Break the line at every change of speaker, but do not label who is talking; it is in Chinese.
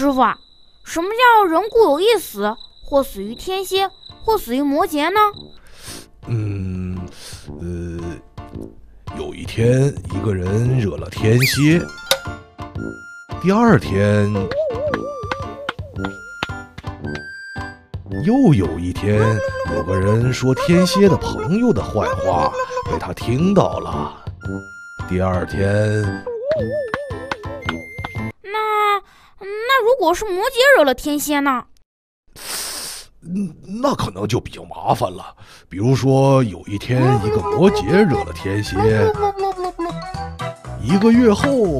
师傅，什么叫人固有一死，或死于天蝎，或死于摩羯呢？
嗯，呃，有一天一个人惹了天蝎，第二天又有一天，有个人说天蝎的朋友的坏话，被他听到了。第二天，
果是摩羯惹了天蝎呢？
嗯，那可能就比较麻烦了。比如说，有一天一个摩羯惹了天蝎，一个月后。